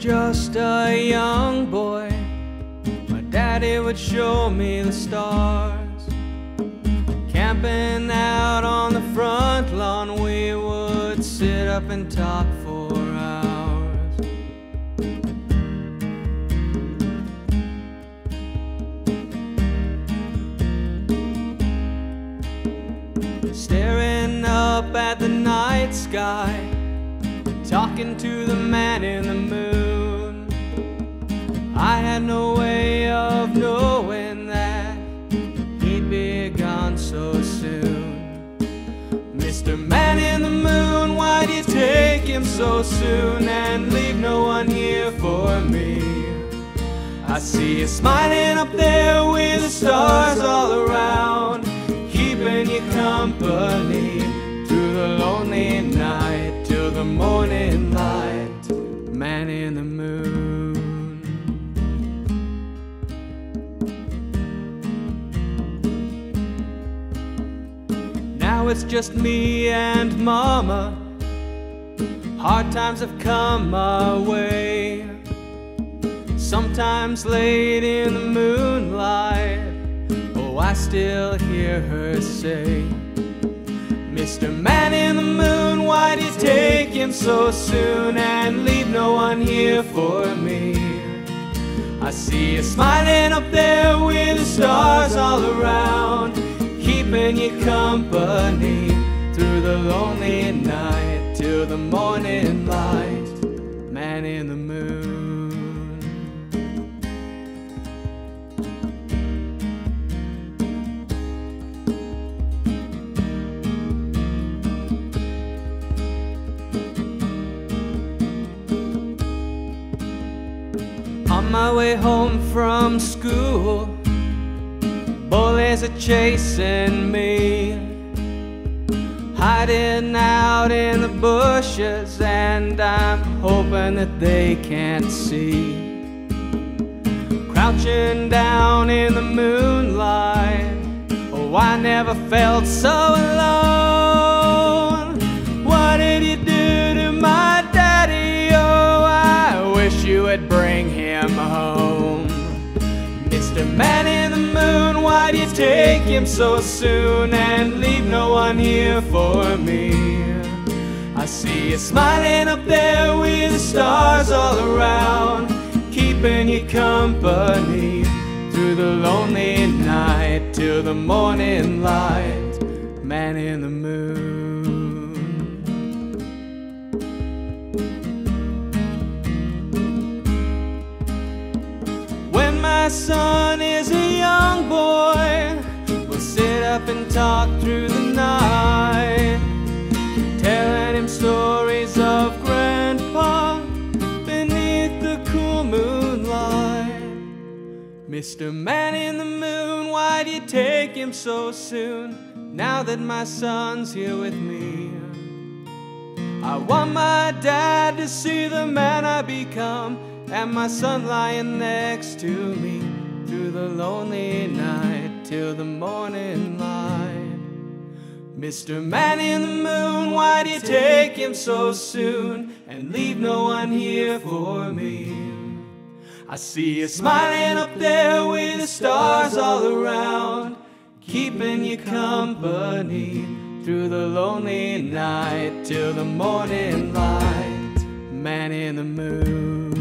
just a young boy, my daddy would show me the stars. Camping out on the front lawn, we would sit up and talk for hours. Staring up at the night sky, talking to the man in the moon. I had no way of knowing that he'd be gone so soon. Mr. Man in the moon, why would you take him so soon and leave no one here for me? I see you smiling up there with the stars all around, keeping you company through the lonely night till the morning it's just me and Mama. Hard times have come my way. Sometimes late in the moonlight, oh, I still hear her say, Mr. Man in the moon, why would you take him so soon and leave no one here for me? I see you smiling up there with the stars all around, keeping you company through the lonely night till the morning light. Man in the moon. On my way home from school, bullies are chasing me. Hiding out in the bushes, and I'm hoping that they can't see. Crouching down in the moonlight, oh, I never felt so alone. What did you do to my daddy? Oh, I wish you would bring him home. Mr. Man in the moon, why'd you take him so soon and leave no one here for me? I see you smiling up there with the stars all around, keeping you company through the lonely night till the morning light. Man in the moon. When my son is talk through the night, telling him stories of Grandpa beneath the cool moonlight. Mr. Man in the moon, why'd you take him so soon? Now that my son's here with me. I want my dad to see the man I become, and my son lying next to me through the lonely night till the morning light. Mr. Man in the moon, why'd you take him so soon and leave no one here for me? I see you smiling up there with the stars all around, keeping you company through the lonely night till the morning light. Man in the moon. Man in the moon.